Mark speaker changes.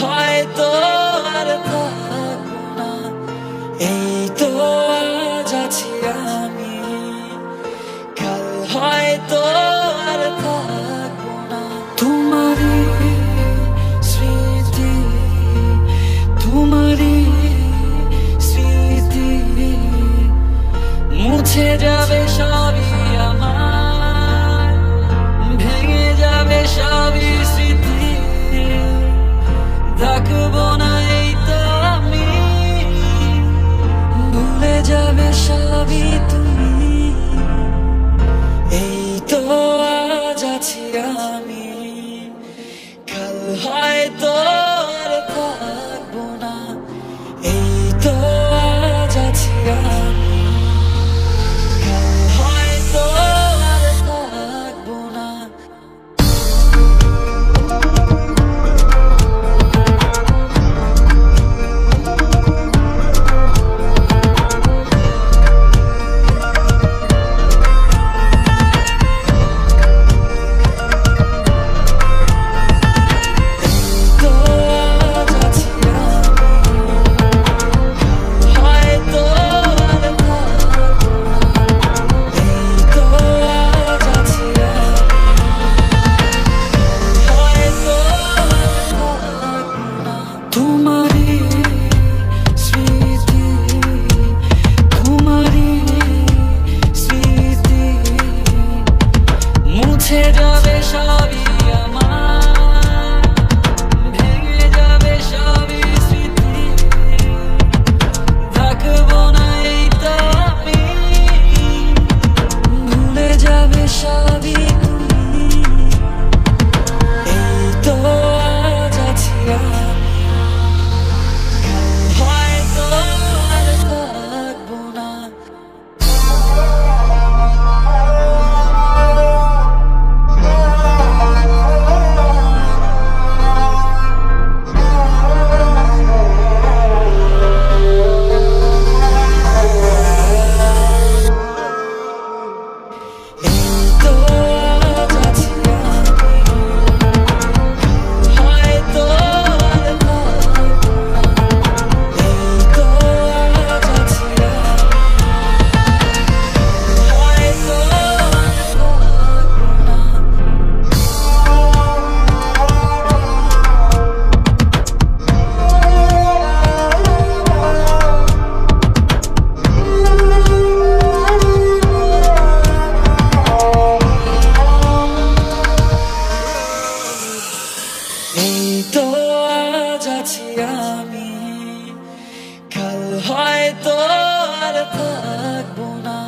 Speaker 1: Hai to arta guna, ei to. থাকব তো আমি। যাবে সবই তুমি। এই তো আমি। হয়তো হয়তো আর থাকব না।